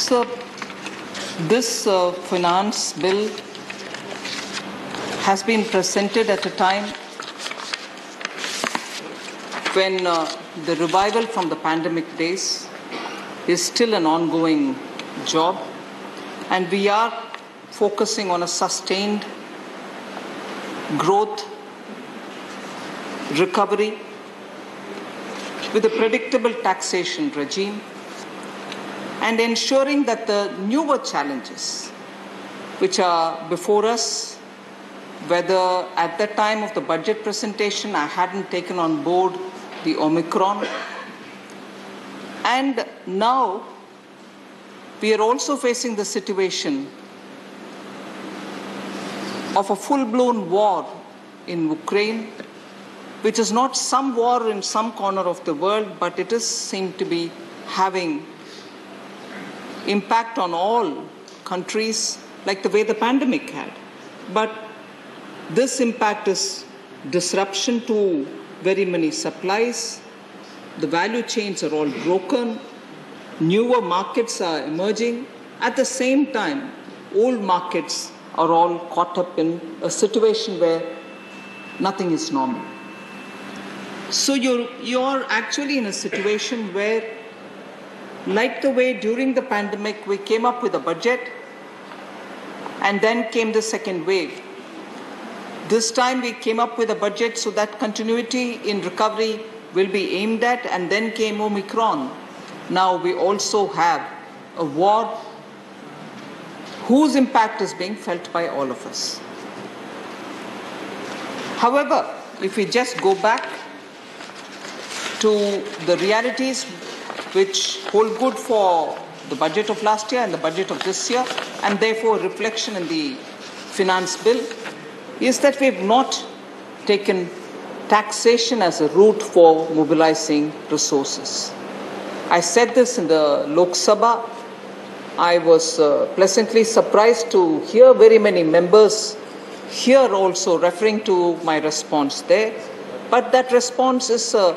So, this uh, finance bill has been presented at a time when uh, the revival from the pandemic days is still an ongoing job, and we are focusing on a sustained growth, recovery, with a predictable taxation regime and ensuring that the newer challenges which are before us, whether at the time of the budget presentation I hadn't taken on board the Omicron, and now we are also facing the situation of a full blown war in Ukraine, which is not some war in some corner of the world, but it is seemed to be having impact on all countries like the way the pandemic had. But this impact is disruption to very many supplies, the value chains are all broken, newer markets are emerging. At the same time, old markets are all caught up in a situation where nothing is normal. So you're, you're actually in a situation where like the way during the pandemic we came up with a budget and then came the second wave. This time we came up with a budget so that continuity in recovery will be aimed at, and then came Omicron. Now we also have a war whose impact is being felt by all of us. However, if we just go back to the realities which hold good for the budget of last year and the budget of this year, and therefore reflection in the finance bill, is that we've not taken taxation as a route for mobilizing resources. I said this in the Lok Sabha. I was uh, pleasantly surprised to hear very many members here also referring to my response there. But that response is a,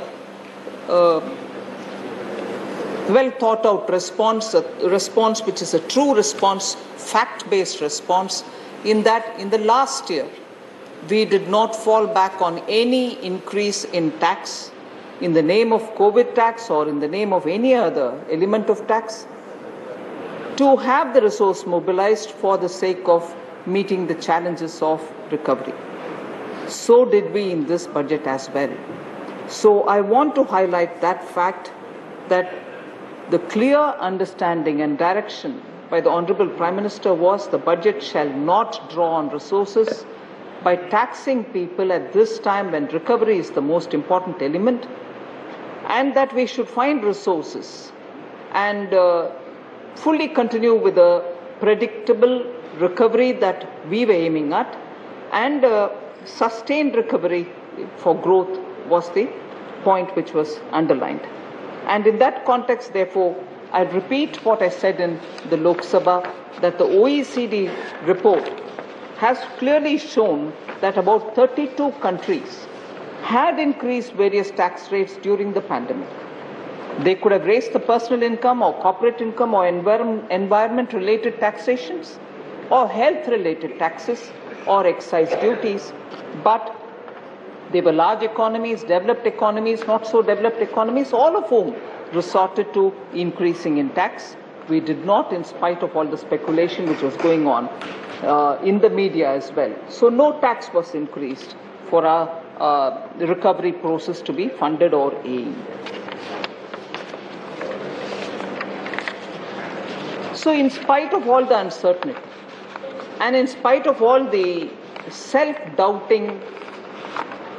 a well thought out response, a response which is a true response, fact based response, in that in the last year we did not fall back on any increase in tax in the name of COVID tax or in the name of any other element of tax to have the resource mobilized for the sake of meeting the challenges of recovery. So did we in this budget as well. So I want to highlight that fact that the clear understanding and direction by the Honorable Prime Minister was the budget shall not draw on resources by taxing people at this time when recovery is the most important element, and that we should find resources and uh, fully continue with the predictable recovery that we were aiming at, and uh, sustained recovery for growth was the point which was underlined. And in that context, therefore, I repeat what I said in the Lok Sabha that the OECD report has clearly shown that about 32 countries had increased various tax rates during the pandemic. They could have raised the personal income or corporate income or environment, related taxations or health related taxes or excise duties, but they were large economies, developed economies, not so developed economies, all of whom resorted to increasing in tax. We did not, in spite of all the speculation which was going on uh, in the media as well. So, no tax was increased for our uh, recovery process to be funded or aimed. So, in spite of all the uncertainty, and in spite of all the self doubting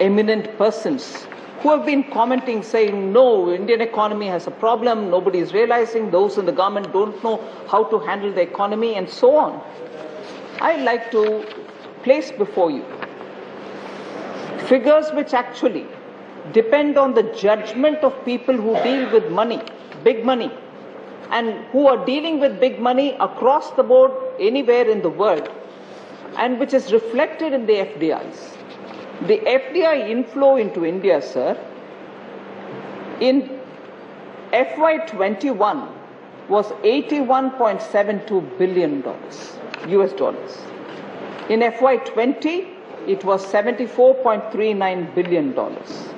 eminent persons who have been commenting saying, no, Indian economy has a problem, nobody is realizing, those in the government don't know how to handle the economy, and so on. I'd like to place before you figures which actually depend on the judgment of people who deal with money, big money, and who are dealing with big money across the board anywhere in the world, and which is reflected in the FDIs. The FDI inflow into India, sir, in FY21 was 81.72 billion dollars, US dollars. In FY20, it was 74.39 billion dollars.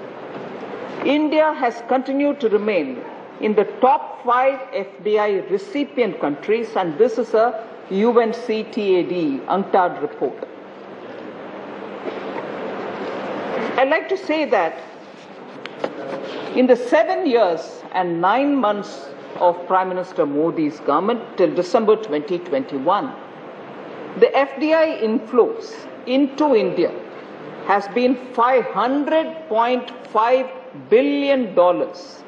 India has continued to remain in the top five FDI recipient countries, and this is a UNCTAD UNCTAD report. I'd like to say that in the seven years and nine months of Prime Minister Modi's government till December 2021, the FDI inflows into India has been 500.5 billion dollars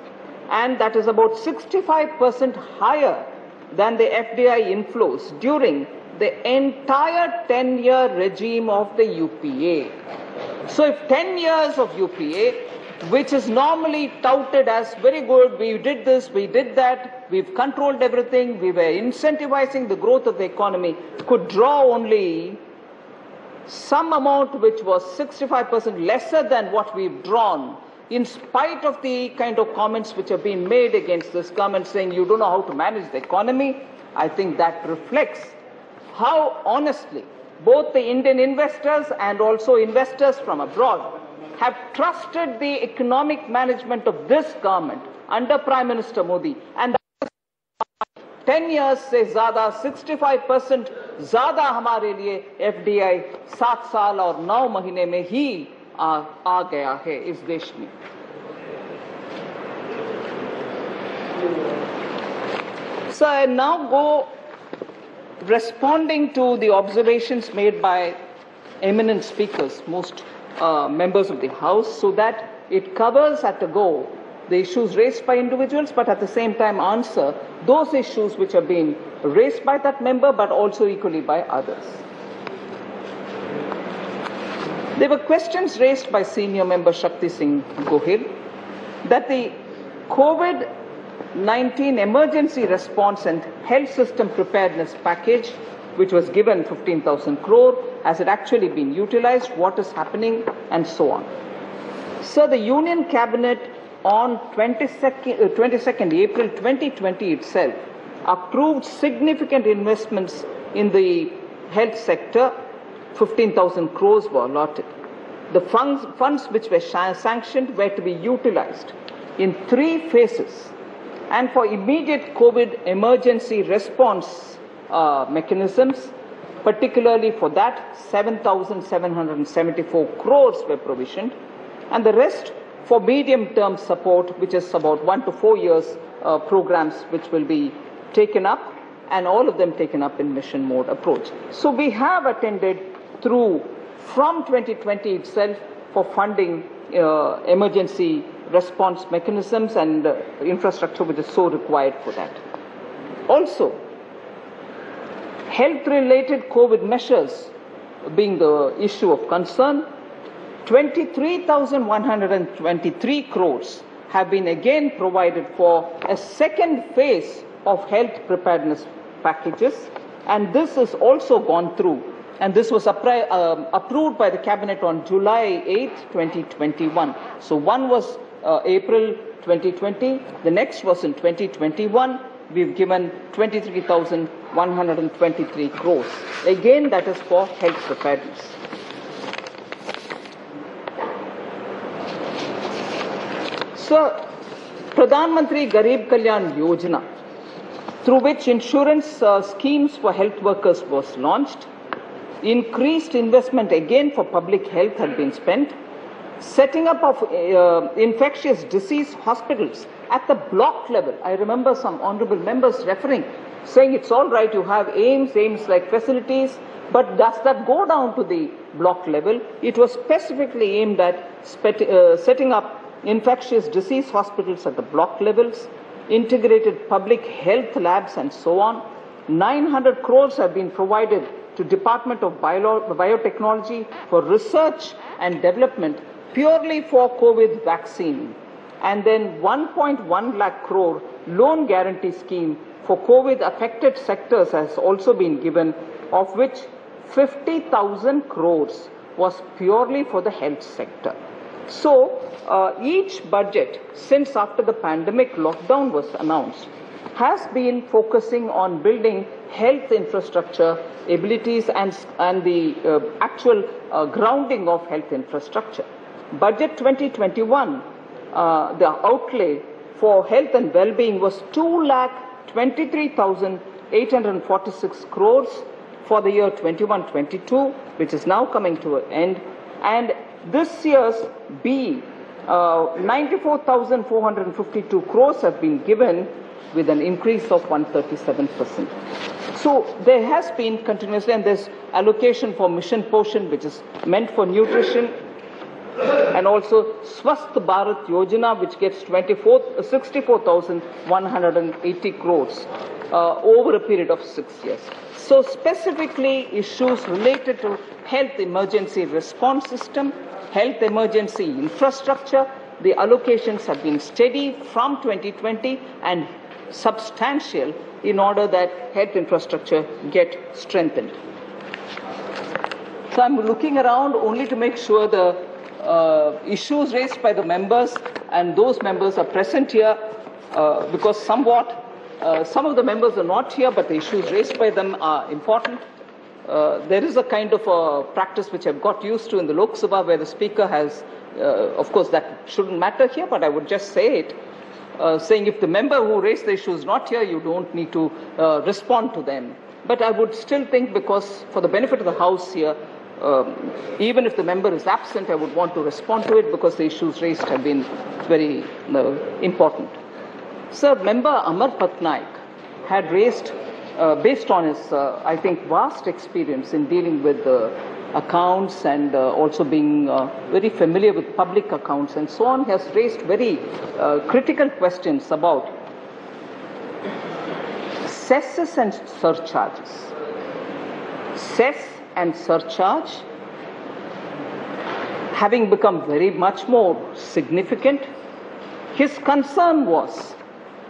and that is about 65% higher than the FDI inflows during the entire 10 year regime of the UPA. So, if 10 years of UPA, which is normally touted as very good, we did this, we did that, we've controlled everything, we were incentivizing the growth of the economy, could draw only some amount which was 65% lesser than what we've drawn in spite of the kind of comments which have been made against this government saying you don't know how to manage the economy, I think that reflects how honestly both the Indian investors and also investors from abroad have trusted the economic management of this government under Prime Minister Modi. And 10 years से ज्यादा 65 percent ज्यादा हमारे लिए FDI सात साल और नौ महीने में ही आ, आ गया है इस देश में So I now go responding to the observations made by eminent speakers, most uh, members of the House, so that it covers at a go the issues raised by individuals, but at the same time answer those issues which have been raised by that member, but also equally by others. There were questions raised by senior member Shakti Singh Gohil that the COVID 19 emergency response and health system preparedness package, which was given 15,000 crore, has it actually been utilized? What is happening? And so on. So the Union Cabinet on 22nd, uh, 22nd April 2020 itself approved significant investments in the health sector. 15,000 crores were allotted. The funds, funds which were sanctioned were to be utilized in three phases and for immediate COVID emergency response uh, mechanisms, particularly for that, 7,774 crores were provisioned, and the rest for medium term support, which is about one to four years uh, programs which will be taken up, and all of them taken up in mission mode approach. So we have attended through from 2020 itself for funding uh, emergency response mechanisms and uh, infrastructure which is so required for that. Also, health related COVID measures being the issue of concern, 23,123 crores have been again provided for a second phase of health preparedness packages, and this has also gone through. And this was um, approved by the cabinet on July 8, 2021. So one was uh, April 2020. The next was in 2021. We've given 23,123 crores. Again, that is for health preparedness. So, Pradhan Mantri Garib Kalyan Yojana, through which insurance uh, schemes for health workers was launched, increased investment again for public health had been spent, setting up of uh, infectious disease hospitals at the block level. I remember some honorable members referring, saying it's all right, you have AIIMS, AIIMS like facilities, but does that go down to the block level? It was specifically aimed at uh, setting up infectious disease hospitals at the block levels, integrated public health labs, and so on. 900 crores have been provided to Department of Bio Biotechnology for research and development purely for COVID vaccine. And then 1.1 lakh crore loan guarantee scheme for COVID affected sectors has also been given, of which 50,000 crores was purely for the health sector. So, uh, each budget since after the pandemic lockdown was announced has been focusing on building health infrastructure abilities and, and the uh, actual uh, grounding of health infrastructure. Budget 2021, uh, the outlay for health and well-being was 2 lakh 23,846 crores for the year 21-22, which is now coming to an end. And this year's B, uh, 94,452 crores have been given with an increase of 137%. So there has been continuously, and there's allocation for Mission Poshan, which is meant for nutrition, and also Swasth Bharat Yojana, which gets 64,180 crores uh, over a period of six years. So specifically issues related to health emergency response system, health emergency infrastructure, the allocations have been steady from 2020 and substantial in order that health infrastructure get strengthened. So I'm looking around only to make sure the uh, issues raised by the members and those members are present here uh, because somewhat uh, some of the members are not here but the issues raised by them are important. Uh, there is a kind of a practice which I've got used to in the Lok Sabha where the speaker has, uh, of course that shouldn't matter here but I would just say it, saying if the member who raised the issue is not here you don't need to respond to them. But I would still think because for the benefit of the House here, um, even if the member is absent, I would want to respond to it because the issues raised have been very uh, important. Sir, member Amar Patnaik had raised, uh, based on his, uh, I think, vast experience in dealing with accounts and uh, also being uh, very familiar with public accounts and so on, has raised very uh, critical questions about cesses and surcharges. Cess and surcharge having become very much more significant, his concern was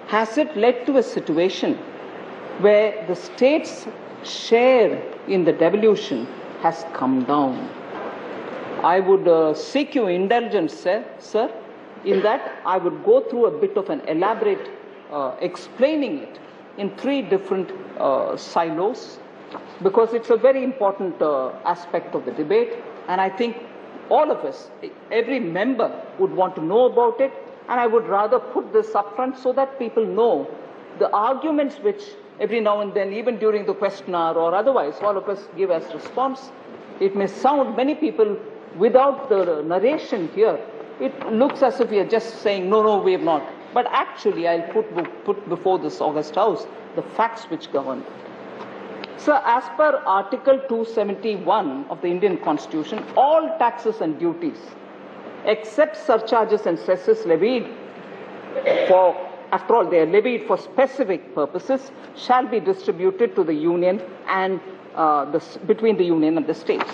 has it led to a situation where the state's share in the devolution has come down? I would uh, seek your indulgence, sir, sir, in that I would go through a bit of an elaborate uh, explaining it in three different uh, silos because it's a very important uh, aspect of the debate, and I think all of us, every member, would want to know about it, and I would rather put this up front so that people know the arguments which every now and then, even during the question hour or otherwise, all of us give as response. It may sound, many people, without the narration here, it looks as if we are just saying, no, no, we have not. But actually, I'll put, put before this August House the facts which govern. So, as per Article 271 of the Indian Constitution, all taxes and duties, except surcharges and cesses levied for, after all, they are levied for specific purposes, shall be distributed to the Union and uh, the, between the Union and the states.